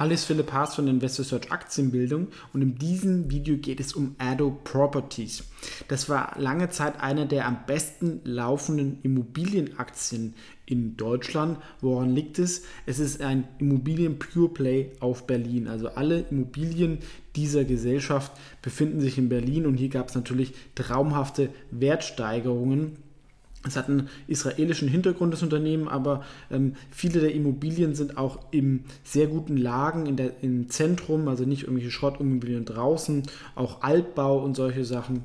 Hallo, ist Philipp Haas von Investor Search Aktienbildung und in diesem Video geht es um Addo Properties. Das war lange Zeit einer der am besten laufenden Immobilienaktien in Deutschland. Woran liegt es? Es ist ein Immobilien Pure Play auf Berlin. Also alle Immobilien dieser Gesellschaft befinden sich in Berlin und hier gab es natürlich traumhafte Wertsteigerungen es hat einen israelischen Hintergrund, das Unternehmen, aber ähm, viele der Immobilien sind auch in sehr guten Lagen in der, im Zentrum, also nicht irgendwelche Schrottimmobilien draußen, auch Altbau und solche Sachen.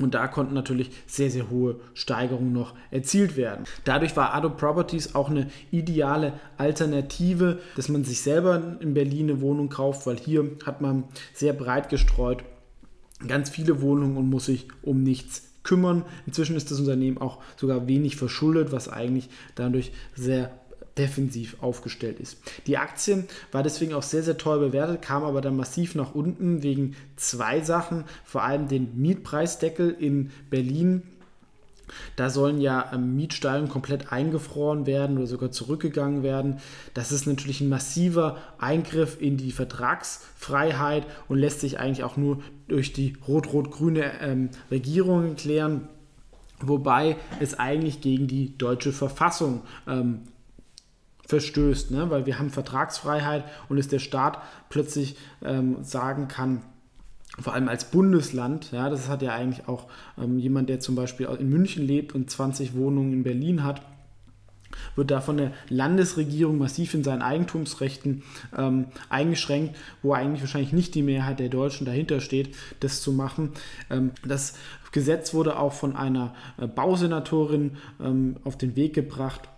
Und da konnten natürlich sehr, sehr hohe Steigerungen noch erzielt werden. Dadurch war Ado Properties auch eine ideale Alternative, dass man sich selber in Berlin eine Wohnung kauft, weil hier hat man sehr breit gestreut ganz viele Wohnungen und muss sich um nichts kümmern. Inzwischen ist das Unternehmen auch sogar wenig verschuldet, was eigentlich dadurch sehr defensiv aufgestellt ist. Die Aktie war deswegen auch sehr, sehr teuer bewertet, kam aber dann massiv nach unten wegen zwei Sachen, vor allem den Mietpreisdeckel in Berlin da sollen ja ähm, Mietsteigerungen komplett eingefroren werden oder sogar zurückgegangen werden. Das ist natürlich ein massiver Eingriff in die Vertragsfreiheit und lässt sich eigentlich auch nur durch die rot-rot-grüne ähm, Regierung klären, wobei es eigentlich gegen die deutsche Verfassung ähm, verstößt, ne? weil wir haben Vertragsfreiheit und es der Staat plötzlich ähm, sagen kann, vor allem als Bundesland, ja, das hat ja eigentlich auch ähm, jemand, der zum Beispiel in München lebt und 20 Wohnungen in Berlin hat, wird da von der Landesregierung massiv in seinen Eigentumsrechten ähm, eingeschränkt, wo eigentlich wahrscheinlich nicht die Mehrheit der Deutschen dahinter steht, das zu machen. Ähm, das Gesetz wurde auch von einer äh, Bausenatorin ähm, auf den Weg gebracht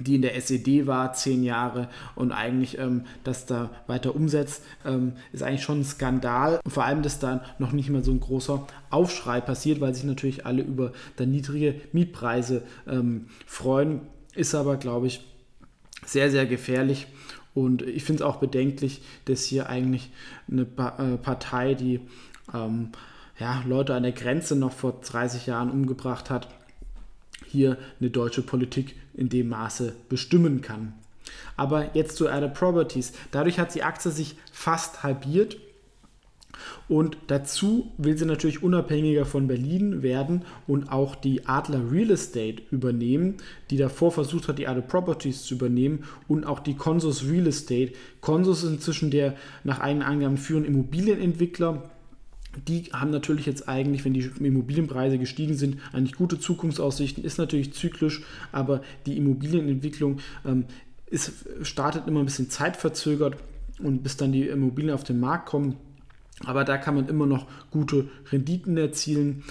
die in der SED war, zehn Jahre und eigentlich ähm, das da weiter umsetzt, ähm, ist eigentlich schon ein Skandal. Vor allem, dass da noch nicht mal so ein großer Aufschrei passiert, weil sich natürlich alle über dann niedrige Mietpreise ähm, freuen. Ist aber, glaube ich, sehr, sehr gefährlich. Und ich finde es auch bedenklich, dass hier eigentlich eine pa äh, Partei, die ähm, ja, Leute an der Grenze noch vor 30 Jahren umgebracht hat, hier eine deutsche Politik in dem Maße bestimmen kann. Aber jetzt zu Adder Properties. Dadurch hat die Aktie sich fast halbiert. Und dazu will sie natürlich unabhängiger von Berlin werden und auch die Adler Real Estate übernehmen, die davor versucht hat, die Adler Properties zu übernehmen und auch die Consus Real Estate. Consus ist inzwischen der nach eigenen Angaben führende Immobilienentwickler die haben natürlich jetzt eigentlich, wenn die Immobilienpreise gestiegen sind, eigentlich gute Zukunftsaussichten, ist natürlich zyklisch, aber die Immobilienentwicklung ähm, ist, startet immer ein bisschen zeitverzögert und bis dann die Immobilien auf den Markt kommen. Aber da kann man immer noch gute Renditen erzielen.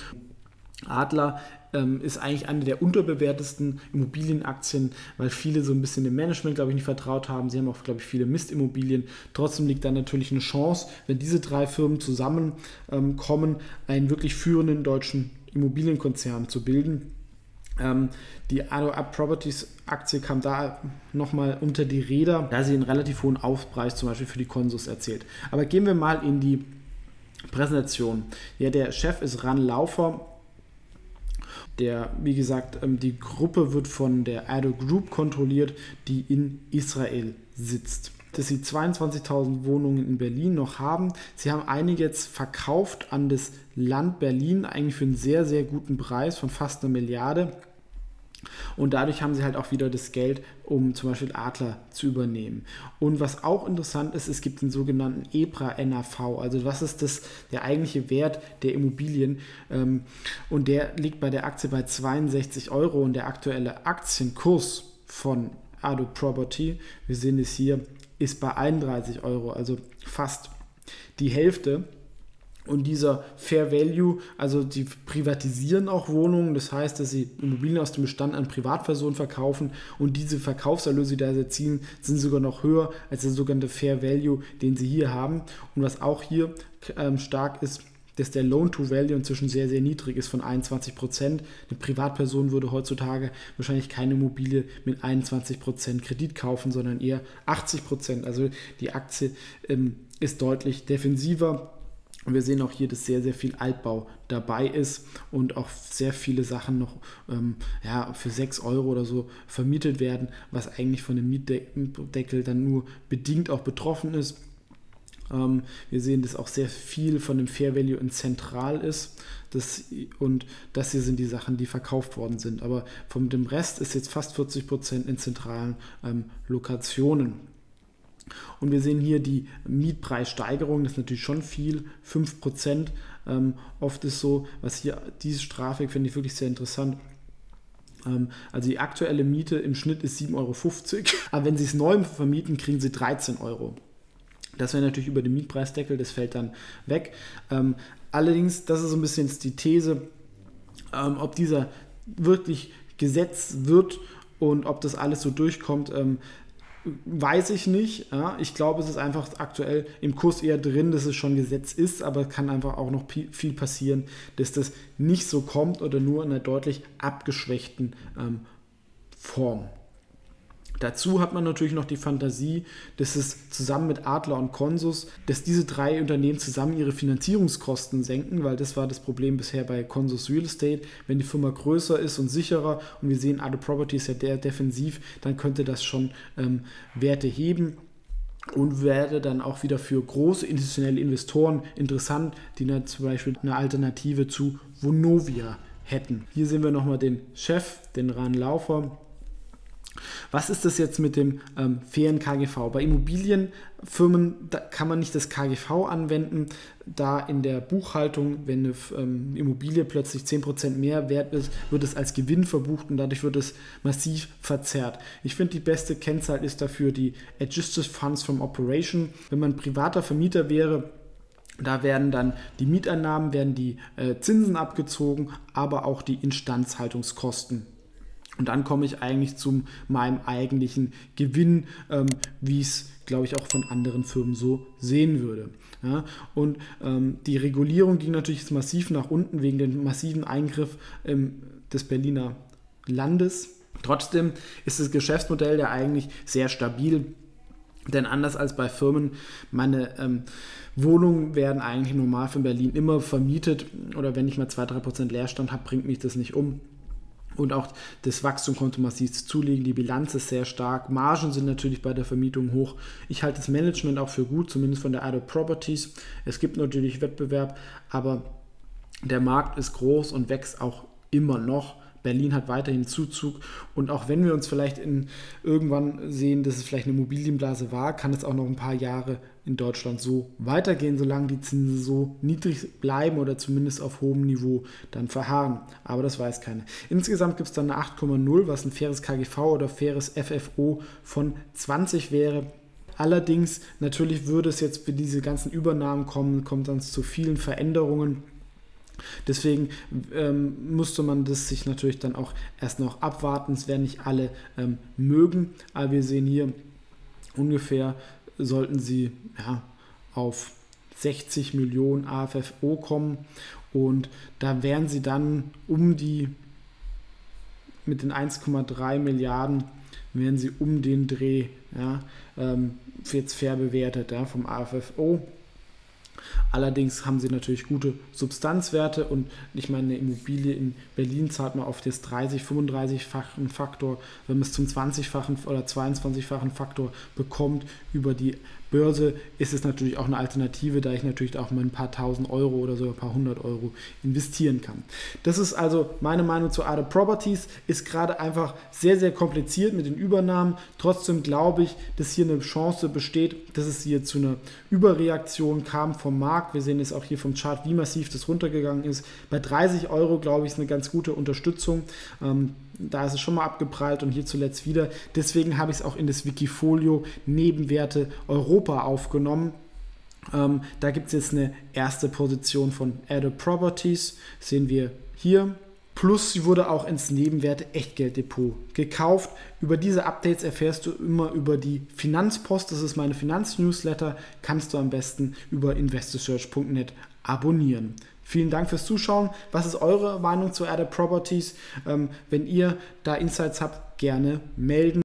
Adler ähm, ist eigentlich eine der unterbewertesten Immobilienaktien, weil viele so ein bisschen dem Management, glaube ich, nicht vertraut haben. Sie haben auch, glaube ich, viele Mistimmobilien. Trotzdem liegt da natürlich eine Chance, wenn diese drei Firmen zusammenkommen, ähm, einen wirklich führenden deutschen Immobilienkonzern zu bilden. Ähm, die Ado Up Properties Aktie kam da nochmal unter die Räder, da sie einen relativ hohen Aufpreis zum Beispiel für die Konsus erzählt. Aber gehen wir mal in die Präsentation. Ja, der Chef ist Ran Laufer, der, wie gesagt, ähm, die Gruppe wird von der Ado Group kontrolliert, die in Israel sitzt. Dass sie 22.000 Wohnungen in Berlin noch haben. Sie haben einige jetzt verkauft an das Land Berlin, eigentlich für einen sehr, sehr guten Preis von fast einer Milliarde. Und dadurch haben sie halt auch wieder das Geld, um zum Beispiel Adler zu übernehmen. Und was auch interessant ist, es gibt den sogenannten EPRA NAV. Also was ist das, der eigentliche Wert der Immobilien? Ähm, und der liegt bei der Aktie bei 62 Euro und der aktuelle Aktienkurs von Ado Property, wir sehen es hier, ist bei 31 Euro, also fast die Hälfte. Und dieser Fair Value, also die privatisieren auch Wohnungen, das heißt, dass sie Immobilien aus dem Bestand an Privatpersonen verkaufen und diese Verkaufserlöse, die da erzielen, sind sogar noch höher als der sogenannte Fair Value, den sie hier haben. Und was auch hier ähm, stark ist, dass der Loan-to-Value inzwischen sehr, sehr niedrig ist von 21 Prozent. Eine Privatperson würde heutzutage wahrscheinlich keine Immobilie mit 21 Prozent Kredit kaufen, sondern eher 80 Prozent. Also die Aktie ähm, ist deutlich defensiver Und wir sehen auch hier, dass sehr, sehr viel Altbau dabei ist und auch sehr viele Sachen noch ähm, ja, für 6 Euro oder so vermietet werden, was eigentlich von dem Mietdeckel dann nur bedingt auch betroffen ist. Ähm, wir sehen, dass auch sehr viel von dem Fair Value in Zentral ist. Das, und das hier sind die Sachen, die verkauft worden sind. Aber von dem Rest ist jetzt fast 40 Prozent in zentralen ähm, Lokationen. Und wir sehen hier die Mietpreissteigerung, das ist natürlich schon viel, 5%. Ähm, oft ist so, was hier, diese Grafik finde ich wirklich sehr interessant. Ähm, also die aktuelle Miete im Schnitt ist 7,50 Euro, aber wenn Sie es neu vermieten, kriegen Sie 13 Euro. Das wäre natürlich über den Mietpreisdeckel, das fällt dann weg. Ähm, allerdings, das ist so ein bisschen die These, ähm, ob dieser wirklich gesetzt wird und ob das alles so durchkommt. Ähm, Weiß ich nicht. Ja. Ich glaube, es ist einfach aktuell im Kurs eher drin, dass es schon Gesetz ist, aber es kann einfach auch noch viel passieren, dass das nicht so kommt oder nur in einer deutlich abgeschwächten ähm, Form. Dazu hat man natürlich noch die Fantasie, dass es zusammen mit Adler und Consus, dass diese drei Unternehmen zusammen ihre Finanzierungskosten senken, weil das war das Problem bisher bei Consus Real Estate. Wenn die Firma größer ist und sicherer und wir sehen, Adler Property ist ja der defensiv, dann könnte das schon ähm, Werte heben und werde dann auch wieder für große institutionelle Investoren interessant, die dann zum Beispiel eine Alternative zu Vonovia hätten. Hier sehen wir nochmal den Chef, den Ran Laufer was ist das jetzt mit dem ähm, fairen KGV? Bei Immobilienfirmen kann man nicht das KGV anwenden, da in der Buchhaltung, wenn eine ähm, Immobilie plötzlich 10% mehr wert ist, wird es als Gewinn verbucht und dadurch wird es massiv verzerrt. Ich finde, die beste Kennzahl ist dafür die Adjusted Funds from Operation. Wenn man privater Vermieter wäre, da werden dann die Mieteinnahmen, werden die äh, Zinsen abgezogen, aber auch die Instandhaltungskosten und dann komme ich eigentlich zu meinem eigentlichen Gewinn, ähm, wie es, glaube ich, auch von anderen Firmen so sehen würde. Ja, und ähm, die Regulierung ging natürlich massiv nach unten wegen dem massiven Eingriff ähm, des Berliner Landes. Trotzdem ist das Geschäftsmodell ja eigentlich sehr stabil. Denn anders als bei Firmen, meine ähm, Wohnungen werden eigentlich normal für Berlin immer vermietet. Oder wenn ich mal 2-3% Leerstand habe, bringt mich das nicht um. Und auch das Wachstum konnte massiv zulegen. Die Bilanz ist sehr stark. Margen sind natürlich bei der Vermietung hoch. Ich halte das Management auch für gut, zumindest von der Adobe Properties. Es gibt natürlich Wettbewerb, aber der Markt ist groß und wächst auch immer noch. Berlin hat weiterhin Zuzug und auch wenn wir uns vielleicht in, irgendwann sehen, dass es vielleicht eine Immobilienblase war, kann es auch noch ein paar Jahre in Deutschland so weitergehen, solange die Zinsen so niedrig bleiben oder zumindest auf hohem Niveau dann verharren. Aber das weiß keiner. Insgesamt gibt es dann eine 8,0, was ein faires KGV oder faires FFO von 20 wäre. Allerdings, natürlich würde es jetzt für diese ganzen Übernahmen kommen, kommt dann zu vielen Veränderungen Deswegen ähm, musste man das sich natürlich dann auch erst noch abwarten. Es werden nicht alle ähm, mögen, aber wir sehen hier ungefähr sollten sie ja, auf 60 Millionen AFFO kommen und da wären sie dann um die mit den 1,3 Milliarden wären sie um den Dreh ja, ähm, jetzt fair bewertet ja, vom AFFO. Allerdings haben sie natürlich gute Substanzwerte und ich meine, eine Immobilie in Berlin zahlt man auf das 30, 35-fachen Faktor, wenn man es zum 20-fachen oder 22-fachen Faktor bekommt über die Börse ist es natürlich auch eine Alternative, da ich natürlich auch mal ein paar tausend Euro oder so ein paar hundert Euro investieren kann. Das ist also meine Meinung zu Arte Properties. Ist gerade einfach sehr, sehr kompliziert mit den Übernahmen. Trotzdem glaube ich, dass hier eine Chance besteht, dass es hier zu einer Überreaktion kam vom Markt. Wir sehen es auch hier vom Chart, wie massiv das runtergegangen ist. Bei 30 Euro, glaube ich, ist eine ganz gute Unterstützung. Ähm, da ist es schon mal abgeprallt und hier zuletzt wieder. Deswegen habe ich es auch in das Wikifolio Nebenwerte Europa aufgenommen. Ähm, da gibt es jetzt eine erste Position von Adobe Properties, sehen wir hier. Plus sie wurde auch ins Nebenwerte Echtgelddepot gekauft. Über diese Updates erfährst du immer über die Finanzpost. Das ist meine Finanznewsletter. Kannst du am besten über investorsearch.net abonnieren. Vielen Dank fürs Zuschauen. Was ist eure Meinung zu Added Properties? Ähm, wenn ihr da Insights habt, gerne melden.